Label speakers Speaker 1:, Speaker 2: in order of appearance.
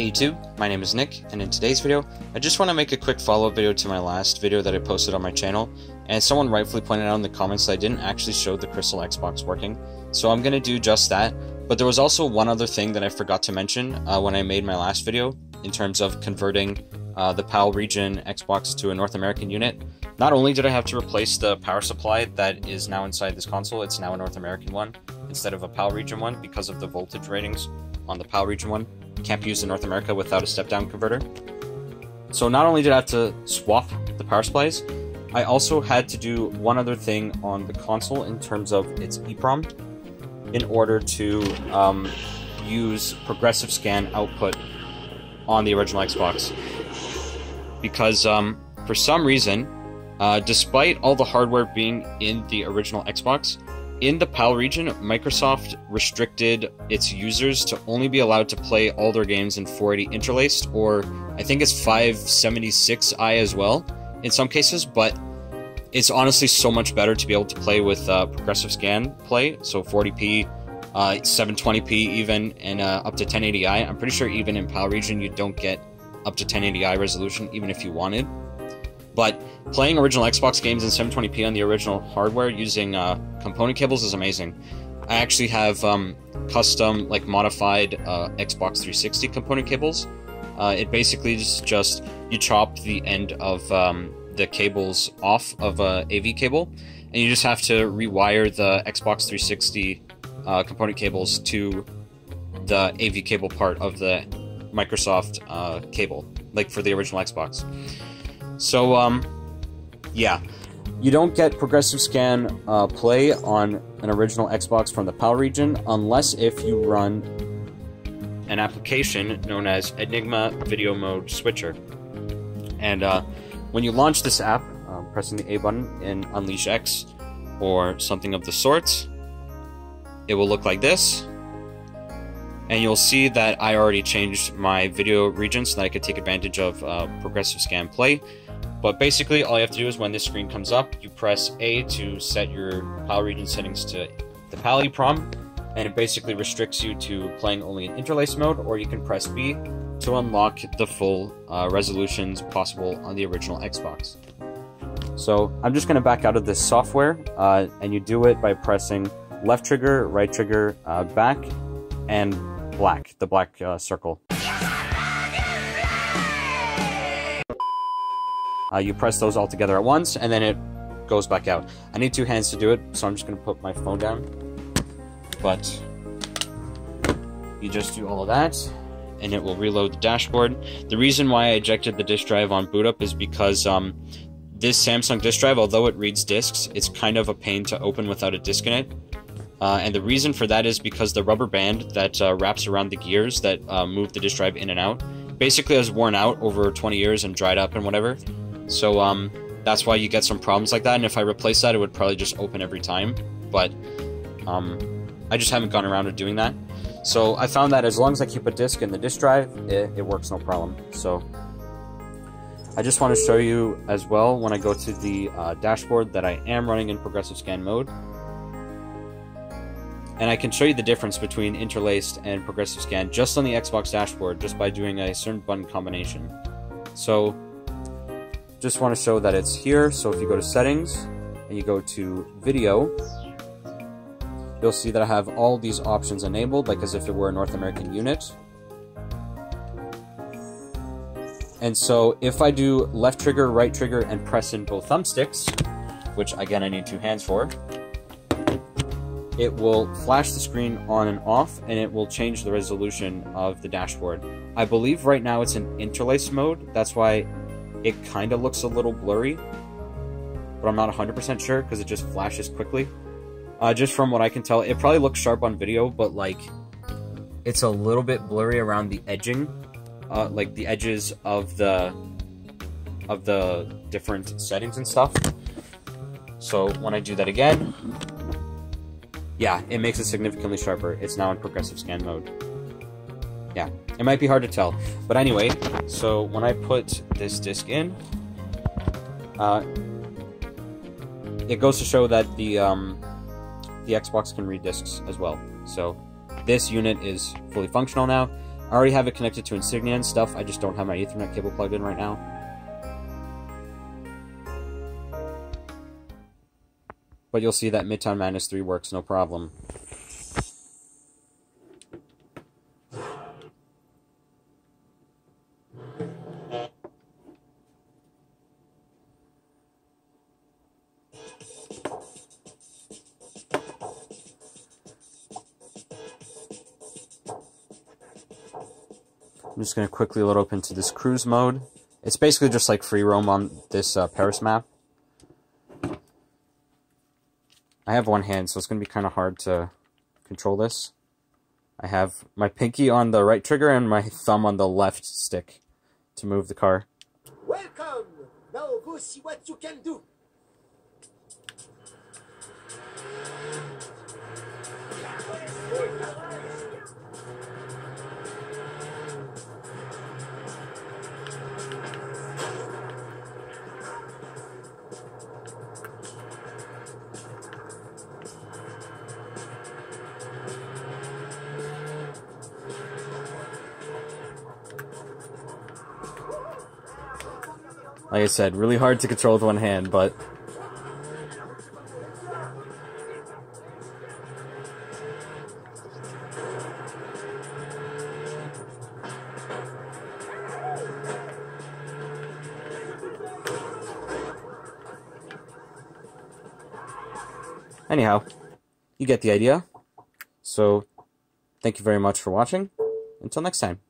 Speaker 1: Hey YouTube, my name is Nick, and in today's video, I just want to make a quick follow-up video to my last video that I posted on my channel, and someone rightfully pointed out in the comments that I didn't actually show the Crystal Xbox working, so I'm going to do just that, but there was also one other thing that I forgot to mention uh, when I made my last video, in terms of converting uh, the PAL region Xbox to a North American unit. Not only did I have to replace the power supply that is now inside this console, it's now a North American one, instead of a PAL region one, because of the voltage ratings on the PAL region one can't be used in North America without a step-down converter. So not only did I have to swap the power supplies, I also had to do one other thing on the console in terms of its EEPROM in order to um, use progressive scan output on the original Xbox. Because um, for some reason, uh, despite all the hardware being in the original Xbox, in the PAL region, Microsoft restricted its users to only be allowed to play all their games in 480 interlaced, or I think it's 576i as well in some cases, but it's honestly so much better to be able to play with uh, progressive scan play, so 40p, uh, 720p even, and uh, up to 1080i. I'm pretty sure even in PAL region you don't get up to 1080i resolution even if you wanted. But playing original Xbox games in 720p on the original hardware using uh, component cables is amazing. I actually have um, custom, like modified uh, Xbox 360 component cables. Uh, it basically is just you chop the end of um, the cables off of a AV cable, and you just have to rewire the Xbox 360 uh, component cables to the AV cable part of the Microsoft uh, cable, like for the original Xbox. So, um, yeah. You don't get progressive scan uh, play on an original Xbox from the PAL region unless if you run an application known as Enigma Video Mode Switcher. And uh, when you launch this app, uh, pressing the A button in Unleash X or something of the sort, it will look like this. And you'll see that I already changed my video region so that I could take advantage of uh, progressive scan play. But basically, all you have to do is when this screen comes up, you press A to set your PAL region settings to the PAL EEPROM, and it basically restricts you to playing only in interlace mode, or you can press B to unlock the full uh, resolutions possible on the original Xbox. So I'm just going to back out of this software, uh, and you do it by pressing left trigger, right trigger, uh, back, and black, the black uh, circle. Uh, you press those all together at once, and then it goes back out. I need two hands to do it, so I'm just going to put my phone down. But you just do all of that, and it will reload the dashboard. The reason why I ejected the disk drive on boot up is because um, this Samsung disk drive, although it reads disks, it's kind of a pain to open without a disk in it. Uh, and the reason for that is because the rubber band that uh, wraps around the gears that uh, move the disk drive in and out basically has worn out over 20 years and dried up and whatever. So um, that's why you get some problems like that. And if I replace that, it would probably just open every time. But um, I just haven't gone around to doing that. So I found that as long as I keep a disk in the disk drive, it, it works no problem. So I just want to show you as well when I go to the uh, dashboard that I am running in progressive scan mode. And I can show you the difference between interlaced and progressive scan just on the Xbox dashboard just by doing a certain button combination. So just want to show that it's here. So if you go to settings and you go to video, you'll see that I have all these options enabled, like as if it were a North American unit. And so if I do left trigger, right trigger, and press in both thumbsticks, which again I need two hands for, it will flash the screen on and off, and it will change the resolution of the dashboard. I believe right now it's in interlace mode, that's why it kind of looks a little blurry, but I'm not 100% sure because it just flashes quickly. Uh, just from what I can tell, it probably looks sharp on video, but like, it's a little bit blurry around the edging, uh, like the edges of the of the different settings and stuff. So when I do that again, yeah, it makes it significantly sharper. It's now in progressive scan mode. Yeah, it might be hard to tell. But anyway, so when I put this disc in, uh, it goes to show that the, um, the Xbox can read discs as well. So this unit is fully functional now. I already have it connected to Insignia and stuff, I just don't have my Ethernet cable plugged in right now. But you'll see that Midtown Madness 3 works no problem. I'm just going to quickly load up into this cruise mode. It's basically just like free roam on this uh, Paris map. I have one hand, so it's going to be kind of hard to control this. I have my pinky on the right trigger and my thumb on the left stick to move the car.
Speaker 2: Welcome! Now go see what you can do.
Speaker 1: Like I said, really hard to control with one hand, but... Anyhow, you get the idea. So, thank you very much for watching. Until next time.